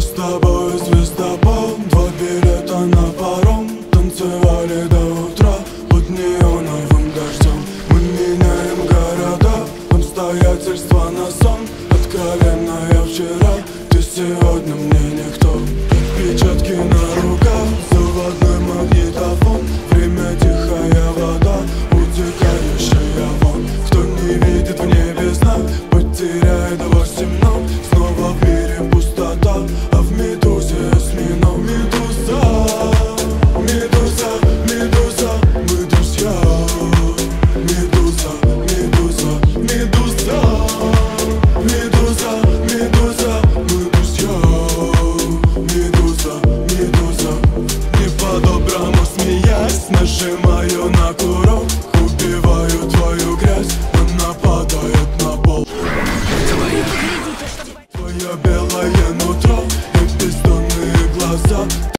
С тобой звездопад. Два билета на паром. Танцевали до утра Под неоновым дождем. Мы меняем города. Обстоятельства на сон. Откровенно я вчера смеясь Нажимаю на курок Убиваю твою грязь Она падает на пол. Твое белое нутро и бездонные глаза